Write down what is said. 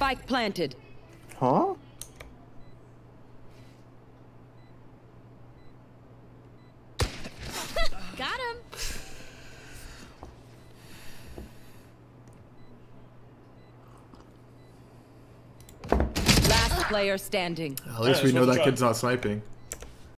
Spike planted. Huh? Got him. Last player standing. At least Yeah, we know that try. kid's not sniping.